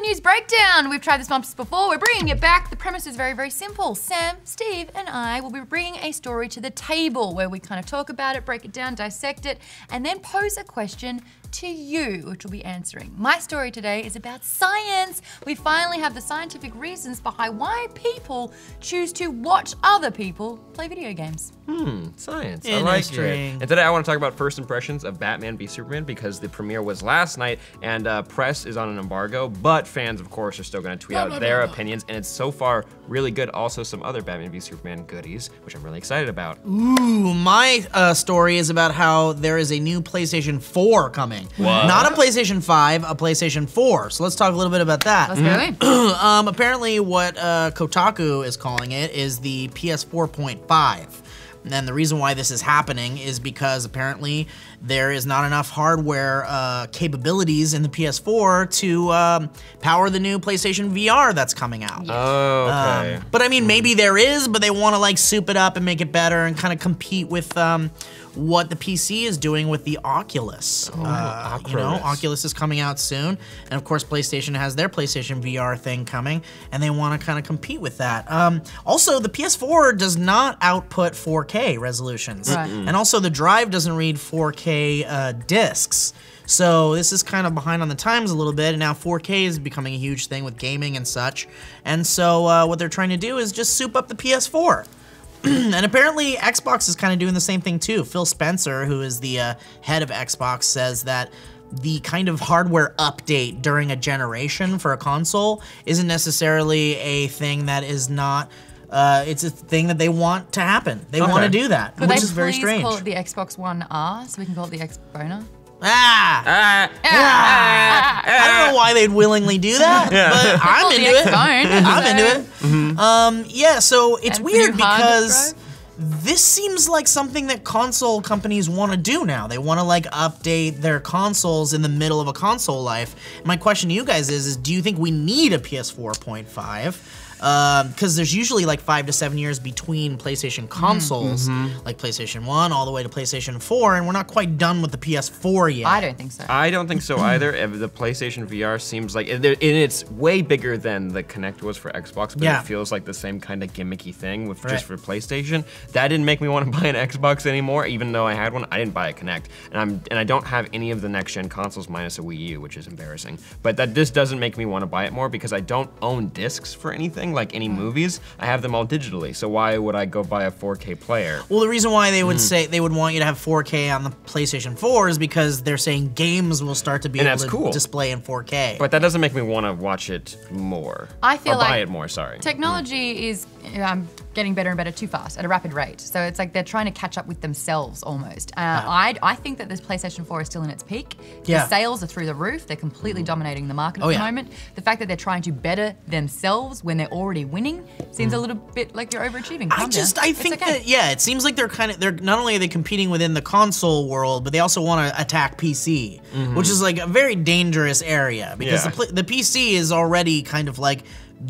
News Breakdown. We've tried this once before. We're bringing it back. The premise is very, very simple. Sam, Steve, and I will be bringing a story to the table where we kind of talk about it, break it down, dissect it, and then pose a question to you, which we'll be answering. My story today is about science. We finally have the scientific reasons behind why people choose to watch other people play video games. Hmm, science. I like it. And today I want to talk about first impressions of Batman v Superman because the premiere was last night and uh, press is on an embargo, but fans, of course, are still going to tweet out their opinions, and it's so far really good. Also, some other Batman v Superman goodies, which I'm really excited about. Ooh, my uh, story is about how there is a new PlayStation 4 coming. Not a PlayStation 5, a PlayStation 4. So let's talk a little bit about that. Let's go in. Um, apparently, what uh, Kotaku is calling it is the PS4.5. And the reason why this is happening is because apparently there is not enough hardware uh, capabilities in the PS4 to um, power the new PlayStation VR that's coming out. Oh, okay. Um, but I mean, maybe there is, but they want to like soup it up and make it better and kind of compete with um, what the PC is doing with the Oculus. uh, you know, Oculus. Oculus is coming out soon, and of course, PlayStation has their PlayStation VR thing coming, and they want to kind of compete with that. Um, also, the PS4 does not output 4K resolutions, Right. and also the drive doesn't read 4K uh, discs. So this is kind of behind on the times a little bit, and now 4K is becoming a huge thing with gaming and such. And so uh, what they're trying to do is just soup up the PS4. and apparently Xbox is kind of doing the same thing too. Phil Spencer, who is the uh, head of Xbox, says that the kind of hardware update during a generation for a console isn't necessarily a thing that is not. Uh, it's a thing that they want to happen. They want to do that, Could which they is very please strange. call it the Xbox One R so we can call it the X Boner? ah, Ah, ah, I don't know why they'd willingly do that, but I'm Call it into it. X-Bone. I'm into it. Um, yeah, so it's And weird because this seems like something that console companies want to do now. They want to like update their consoles in the middle of a console life. My question to you guys is: Is do you think we need a PS4.5? Um, because there's usually like five to seven years between PlayStation mm-hmm. consoles, mm-hmm. like PlayStation One all the way to PlayStation Four, and we're not quite done with the PS4 yet. I don't think so. I don't think so either. The PlayStation VR seems like and it's way bigger than the Kinect was for Xbox, but Yeah. it feels like the same kind of gimmicky thing with Right. just for PlayStation. That didn't make me want to buy an Xbox anymore, even though I had one. I didn't buy a Kinect, and I'm and I don't have any of the next gen consoles minus a Wii U, which is embarrassing. But that this doesn't make me want to buy it more because I don't own discs for anything like any movies. I have them all digitally, so why would I go buy a 4K player? Well, the reason why they would say they would want you to have 4K on the PlayStation 4 is because they're saying games will start to be And able that's to cool. display in 4K. But that doesn't make me want to watch it more. I feel or buy like it more. Sorry. Technology is um, getting better and better too fast at a rapid rate. So it's like they're trying to catch up with themselves almost. Uh, I, I think that this PlayStation 4 is still in its peak. Yeah. The sales are through the roof. They're completely dominating the market at Oh, the yeah. moment. The fact that they're trying to better themselves when they're already winning seems a little bit like you're overachieving. Mm. I just down. I think okay. that yeah, it seems like they're kind of they're not only are they competing within the console world, but they also want to attack PC, which is like a very dangerous area because Yeah. the the PC is already kind of like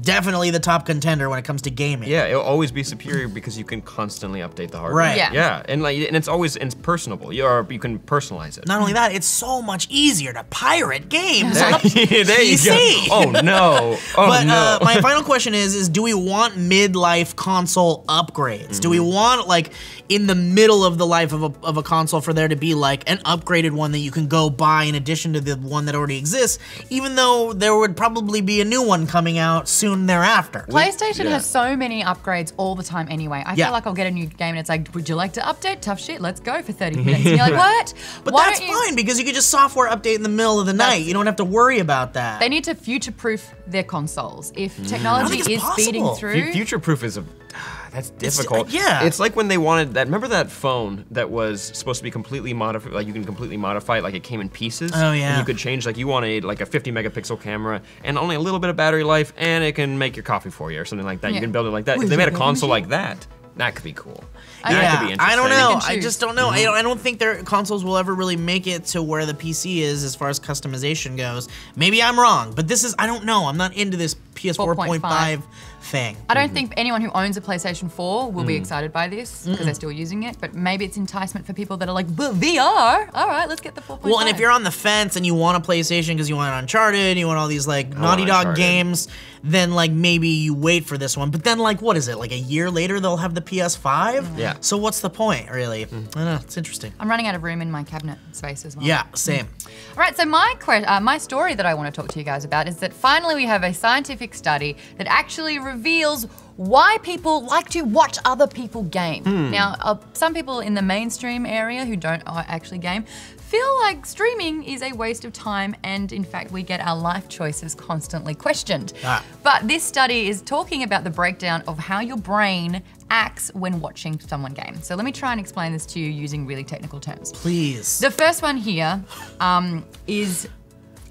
definitely the top contender when it comes to gaming. Yeah, it'll always be superior because you can constantly update the hardware. Right. Yeah. Yeah, and like, and it's always it's personable. You or you can personalize it. Not only that, it's so much easier to pirate games. there, on a there you PC. go. Oh no. Oh But no. uh, my final question is: Is do we want mid-life console upgrades? Do we Mm-hmm. want like in the middle of the life of a, of a console for there to be like an upgraded one that you can go buy in addition to the one that already exists, even though there would probably be a new one coming out soon thereafter? PlayStation yeah. has so many upgrades all the time anyway. I Yeah. feel like I'll get a new game and it's like, would you like to update? Tough shit, let's go for 30 minutes. And you're like, what? But Why that's you- fine because you could just software update in the middle of the night. You don't have to worry about that. They need to future proof their consoles. If Mm. Technology is it's feeding possible. through. Future proof is a Ah, that's uh, difficult. yeah. It's like when they wanted that. Remember that phone that was supposed to be completely modified, like you can completely modify it, like it came in pieces. Oh, yeah. And you could change, like you wanted like a 50 megapixel camera and only a little bit of battery life, and it can make your coffee for you or something like that. You can build it like that. Where's if they made a console like that, that could be cool. I- that yeah, could be I don't know. I just don't know. I, mm-hmm. don't, I don't think their consoles will ever really make it to where the PC is as far as customization goes. Maybe I'm wrong, but this is I don't know. I'm not into this PS4 4.5 4.5 thing. I don't think anyone who owns a PlayStation 4 will be mm. excited by this because they're still using it, but maybe it's enticement for people that are like, but VR? All right, let's get the 4.5. Well, and if you're on the fence and you want a PlayStation because you want Uncharted, you want all these like Naughty Dog Uncharted. games, then like maybe you wait for this one. But then like what is it? Like a year later they'll have the PS5. Mm. Yeah. So what's the point, really? Mm. I don't know. It's interesting. I'm running out of room in my cabinet space as well. Yeah, same. All right, so my que- uh, my story that I want to talk to you guys about is that finally we have a scientific study that actually reveals why people like to watch other people game. Now, uh, some people in the mainstream area who don't uh, actually game feel like streaming is a waste of time, and in fact, we get our life choices constantly questioned. Ah. But this study is talking about the breakdown of how your brain acts when watching someone game. So let me try and explain this to you using really technical terms. Please. The first one here um, is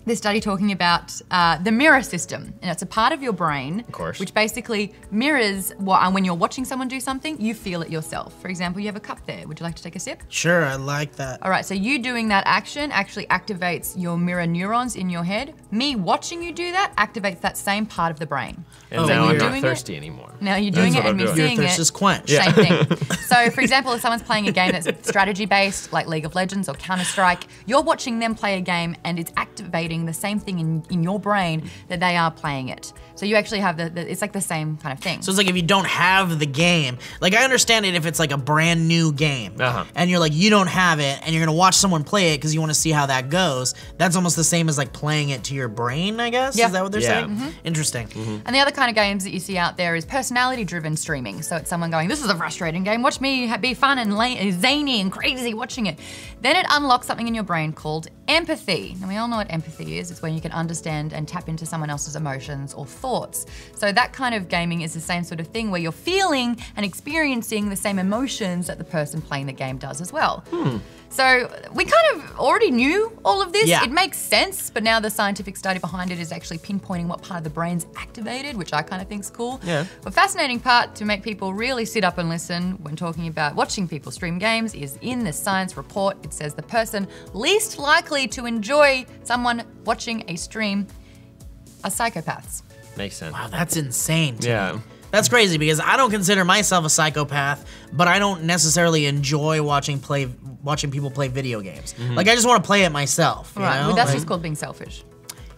this study talking about uh, the mirror system, and it's a part of your brain, of course. which basically mirrors what, uh, when you're watching someone do something, you feel it yourself. For example, you have a cup there. Would you like to take a sip? Sure, I like that. All right, so you doing that action actually activates your mirror neurons in your head. Me watching you do that activates that same part of the brain. And Oh, now I'm not Doing it? thirsty anymore. Now you're doing That's it and me I'm doing. seeing Your it. thirst is quenched. Same thing. So, for example, if someone's playing a game that's strategy based, like League of Legends or Counter Strike, you're watching them play a game and it's the same thing in, in your brain that they are playing it. So you actually have the, the it's like the same kind of thing. So it's like if you don't have the game, like I understand it if it's like a brand new game, Uh-huh. and you're like you don't have it, and you're gonna watch someone play it because you want to see how that goes. That's almost the same as like playing it to your brain, I guess. Yeah. Is that what they're Yeah. saying? Interesting. And the other kind of games that you see out there is personality driven streaming. So it's someone going, This is a frustrating game. Watch me be fun and la- zany and crazy watching it. Then it unlocks something in your brain called empathy. And we all know what empathy is it's when you can understand and tap into someone else's emotions or thoughts. So that kind of gaming is the same sort of thing where you're feeling and experiencing the same emotions that the person playing the game does as well. Hmm. So we kind of already knew all of this. Yeah. It makes sense, but now the scientific study behind it is actually pinpointing what part of the brain's activated, which I kind of think is cool. Yeah. But fascinating part to make people really sit up and listen when talking about watching people stream games is in the science report. It says the person least likely to enjoy someone watching a stream are psychopaths. Makes sense. Wow, that's insane. to Yeah. me. That's crazy because I don't consider myself a psychopath, but I don't necessarily enjoy watching play watching people play video games. Mm-hmm. Like I just want to play it myself. You Right. know? Well, that's Like- just called being selfish.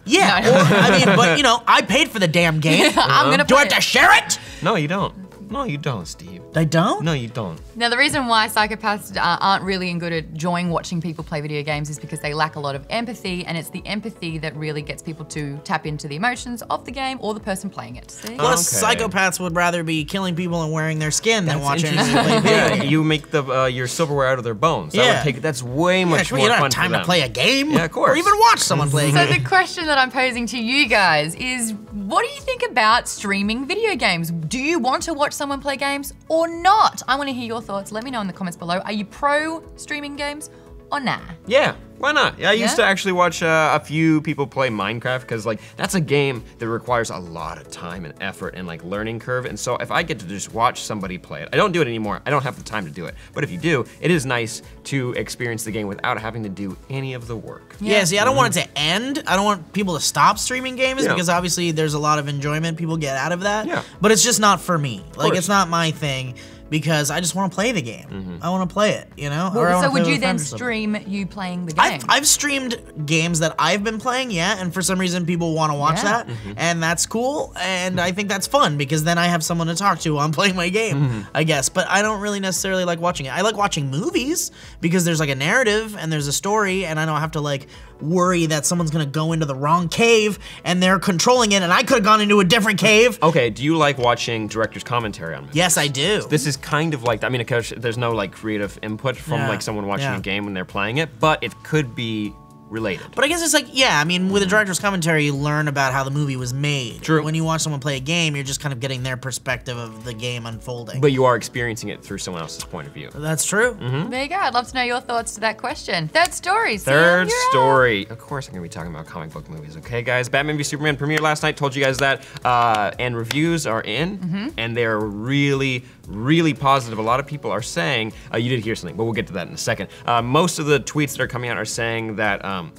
yeah. No. or, I mean, but you know, I paid for the damn game. I'm gonna Do I play have to it. share it? No, you don't. No, you don't, Steve. They don't. No, you don't. Now, the reason why psychopaths uh, aren't really in good at enjoying watching people play video games is because they lack a lot of empathy, and it's the empathy that really gets people to tap into the emotions of the game or the person playing it. See? Plus, Okay. psychopaths would rather be killing people and wearing their skin than watching interesting. people play video yeah, you make the uh, your silverware out of their bones. That Yeah. would take. That's way much Actually, more you don't fun have time to play a game. Yeah, of course. Or even watch someone play a game. So the question that I'm posing to you guys is what do you think about streaming video games? Do you want to watch someone play games or not? I want to hear your thoughts. Let me know in the comments below. Are you pro streaming games or nah? Yeah, why not? Yeah, I used Yeah? to actually watch uh, a few people play Minecraft because like that's a game that requires a lot of time and effort and like learning curve. And so if I get to just watch somebody play it, I don't do it anymore. I don't have the time to do it. But if you do, it is nice to experience the game without having to do any of the work. Yeah, see, I don't want it to end. I don't want people to stop streaming games Yeah. because obviously there's a lot of enjoyment people get out of that. Yeah. But it's just not for me. Like, it's not my thing because I just want to play the game. Mm-hmm. I want to play it, you know? Or so would you then friends or something. stream you playing the game? I've, I've streamed games that I've been playing, yeah, and for some reason people want to watch Yeah. that, mm-hmm. and that's cool, and I think that's fun because then I have someone to talk to while I'm playing my game, mm-hmm. I guess. But I don't really necessarily like watching it. I like watching movies because there's like a narrative and there's a story, and I don't have to like worry that someone's gonna go into the wrong cave and they're controlling it, and I could have gone into a different cave. Okay, do you like watching director's commentary on movies? Yes, I do. This is kind of like I mean, of course, there's no like creative input from Yeah, like someone watching yeah. a game when they're playing it, but it could be related. But I guess it's like, yeah, I mean, with a director's commentary, you learn about how the movie was made. True. When you watch someone play a game, you're just kind of getting their perspective of the game unfolding. But you are experiencing it through someone else's point of view. That's true. there you go. I'd love to know your thoughts to that question. Third story. Sam, Third you're up. story. Of course, I'm gonna be talking about comic book movies. Okay, guys. Batman v Superman premiered last night. Told you guys that, uh, and reviews are in, Mm-hmm. and they're really, really positive. A lot of people are saying uh, you did hear something, but we'll get to that in a second. Uh, most of the tweets that are coming out are saying that. Um,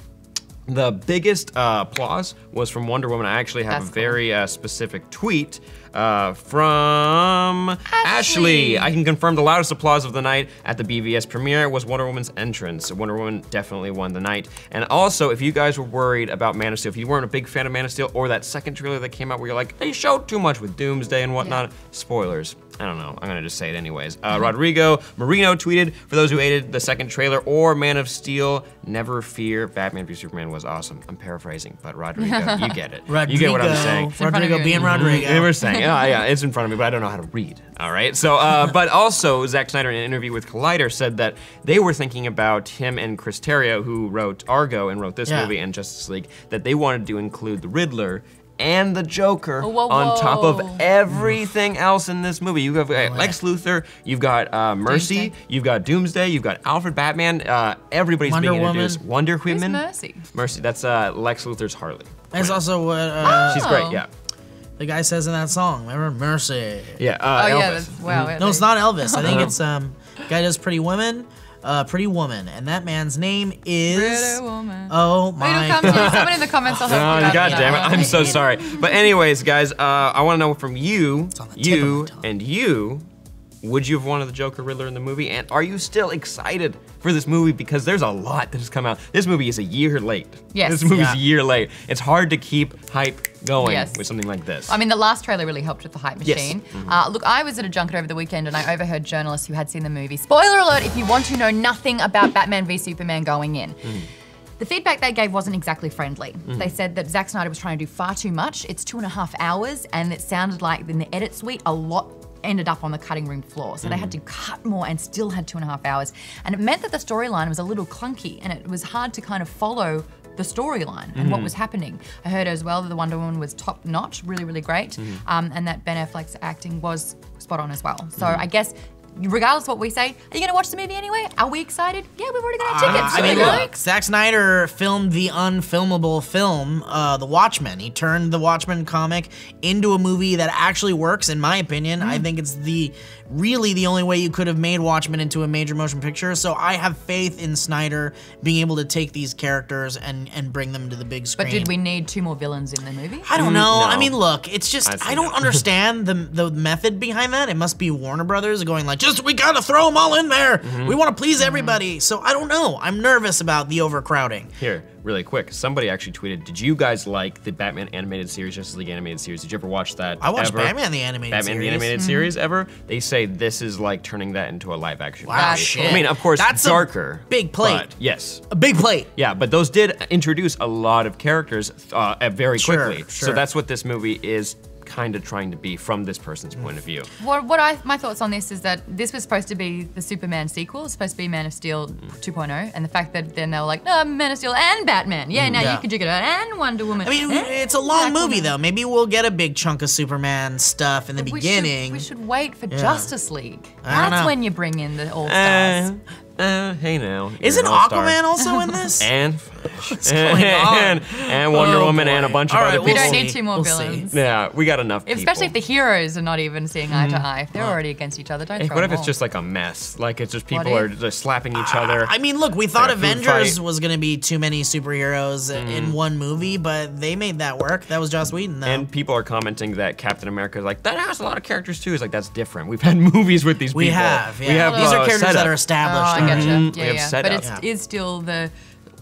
The biggest uh, applause was from Wonder Woman. I actually have That's a cool. very uh, specific tweet uh, from Ashley. Ashley. I can confirm the loudest applause of the night at the BVS premiere was Wonder Woman's entrance. Wonder Woman definitely won the night. And also, if you guys were worried about Man of Steel, if you weren't a big fan of Man of Steel or that second trailer that came out where you're like, they showed too much with Doomsday and whatnot, spoilers. I don't know. I'm gonna just say it anyways. Uh, Rodrigo Marino tweeted, for those who hated the second trailer or Man of Steel, never fear, Batman v Superman was awesome. I'm paraphrasing, but Rodrigo, you get it. Rodrigo. You get what I'm Rodrigo. saying. in front Rodrigo you. being Rodrigo. They were saying, yeah, yeah, it's in front of me, but I don't know how to read. All right. So, uh, but also, Zack Snyder in an interview with Collider said that they were thinking about him and Chris Terrio, who wrote Argo and wrote this Yeah. movie and Justice League, that they wanted to include the Riddler and the Joker Oh, whoa, on top of everything else in this movie. You have uh, Lex Luthor, you've got uh, Mercy, Doomsday. you've got Doomsday, you've got Alfred Batman. Uh, everybody's Wonder being Woman. introduced. Wonder Who's Woman. Mercy? Mercy. That's uh, Lex Luthor's Harley. That's also what uh, She's Oh. great. Yeah. the guy says in that song. Remember, Mercy. Yeah. Uh, Oh, yeah. Elvis. That's, wow. yeah, No, it's not Elvis. I think it's um, guy does Pretty Woman. Uh, Pretty Woman, and that man's name is. Pretty woman. Oh my it'll come god! Someone in the comments will help Oh, you. God damn it. I'm so sorry. But anyways, guys, uh, I want to know from you, on the tip of you, and you, would you have wanted the Joker Riddler in the movie? And are you still excited for this movie? Because there's a lot that has come out. This movie is a year late. Yes. This movie's Yeah. a year late. It's hard to keep hype going Yes. with something like this. I mean, the last trailer really helped with the hype Yes. machine. Mm-hmm. Uh, look, I was at a junket over the weekend and I overheard journalists who had seen the movie. Spoiler alert if you want to know nothing about Batman v Superman going in. Mm. The feedback they gave wasn't exactly friendly. Mm. They said that Zack Snyder was trying to do far too much. It's two and a half hours, and it sounded like in the edit suite, a lot ended up on the cutting room floor. So they had to mm. cut more and still had two and a half hours. And it meant that the storyline was a little clunky and it was hard to kind of follow the storyline and what mm-hmm. was happening. I heard as well that the Wonder Woman was top notch, really, really great, mm-hmm. um, and that Ben Affleck's acting was spot on as well. So mm-hmm. I guess. Regardless of what we say, are you going to watch the movie anyway? Are we excited? Yeah, we've already got our tickets. I mean, look, Zack Snyder filmed the unfilmable film, uh, The Watchmen. He turned the Watchmen comic into a movie that actually works, in my opinion. Mm. I think it's the really the only way you could have made Watchmen into a major motion picture. So I have faith in Snyder being able to take these characters and and bring them to the big screen. But did we need two more villains in the movie? I don't know. no. I mean, look, it's just I'd I don't understand the the method behind that. It must be Warner Brothers going like, just we gotta throw them all in there. Mm-hmm. We want to please everybody. So I don't know. I'm nervous about the overcrowding. Here, really quick. Somebody actually tweeted, "Did you guys like the Batman animated series, Justice League animated series? Did you ever watch that? I watched ever? Batman the animated Series. Batman series. the animated series ever? They say this is like turning that into a live action. Wow, movie. shit. I mean, of course, That's darker, big plate. yes. A big plate. Yeah, but those did introduce a lot of characters uh, very Sure, quickly. So that's what this movie is kind of trying to be from this person's point of view. What, what I my thoughts on this is that this was supposed to be the Superman sequel. It's supposed to be Man of Steel 2.0, and the fact that then they were like, no, Man of Steel and Batman. Yeah, now Yeah. you could do it and Wonder Woman. I mean, it's a long Black movie Woman. though. Maybe we'll get a big chunk of Superman stuff in the We should- beginning. We should, wait for Justice League. I don't That's know. when you bring in the All Uh, Stars. uh, Eh, hey now. Isn't an all-star. Aquaman also in this? and Flash going on? and, and Wonder Oh, Woman and a boy. bunch of All other right, people. we don't need two more We'll see. villains. Yeah, we got enough. Especially if the heroes are not even seeing eye to mm-hmm. eye. If they're already against each other, don't Hey, throw what if it's all. just like a mess? Like it's just people are just slapping each other. I mean, look, we thought Like Avengers was gonna be too many superheroes in mm. one movie, but they made that work. That was Joss Whedon, though. and people are commenting that Captain America is like that has a lot of characters too. It's like that's different. We've had movies with these we people. have, yeah. We have These uh, are characters that are Oh, established. I already. getcha. Mhm. We Yeah, have yeah. setup. But it's Yeah. is still the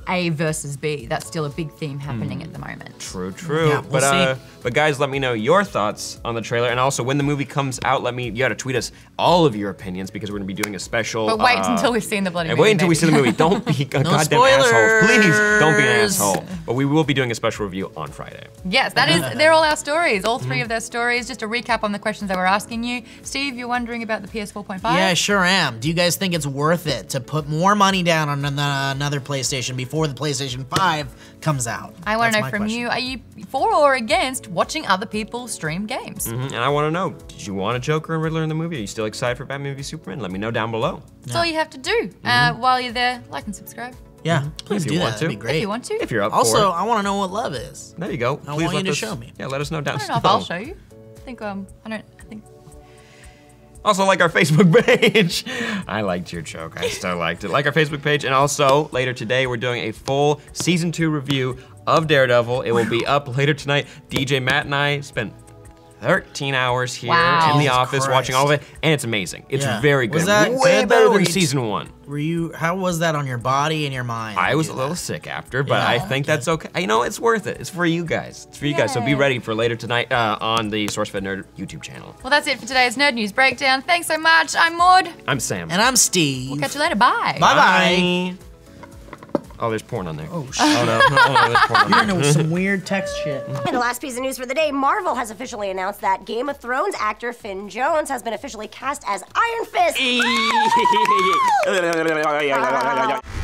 A versus B. That's still a big theme happening at the moment. True, true. Yeah, we'll but uh, but guys, let me know your thoughts on the trailer, and also when the movie comes out, let me you got to tweet us all of your opinions because we're gonna be doing a special. But wait uh, until we've seen the bloody And movie. wait until we see the movie. Don't be a goddamn spoilers. assholes. Please don't be an asshole. But we will be doing a special review on Friday. Yes, that is. They're all our stories. All three of their stories. Just a recap on the questions that we're asking you. Steve, you're wondering about the PS 4.5. Yeah, I sure am. Do you guys think it's worth it to put more money down on another PlayStation before the PlayStation 5 comes out? I want to know from question. you: Are you for or against watching other people stream games? Mhm, And I want to know: Did you want a Joker and Riddler in the movie? Are you still excited for Batman v Superman? Let me know down below. That's all you have to do. Uh, while you're there, like and subscribe Yeah, please If do you that. want That'd be great. if you want to. If you're up also, for it. I want to know what love is. There you go. I Please want let you to us- show me. Yeah, let us know down I don't know if below. I'll show you. I think um, I don't. I think Also, like our Facebook page. I liked your joke. I still liked it. Like our Facebook page. And also, later today, we're doing a full season two review of Daredevil. It will be up later tonight. DJ Matt and I spent 13 hours here Wow. in the Jesus office watching all of it, and it's amazing. It's Yeah. very good. Was that Way good, though, better than you- season one. Were you? How was that on your body and your mind? I was a little that? sick after, but Yeah. I think that's okay. You know, it's worth it. It's for you guys. It's for you guys. So be ready for later tonight uh, on the SourceFed Nerd YouTube channel. Well, that's it for today's Nerd News Breakdown. Thanks so much. I'm Maude. I'm Sam. And I'm Steve. We'll catch you later. Bye. Bye bye. Oh, there's porn on there. Oh shit. Oh no, no, no, there's porn on You're there. into some weird text shit. And the last piece of news for the day Marvel has officially announced that Game of Thrones actor Finn Jones has been officially cast as Iron Fist.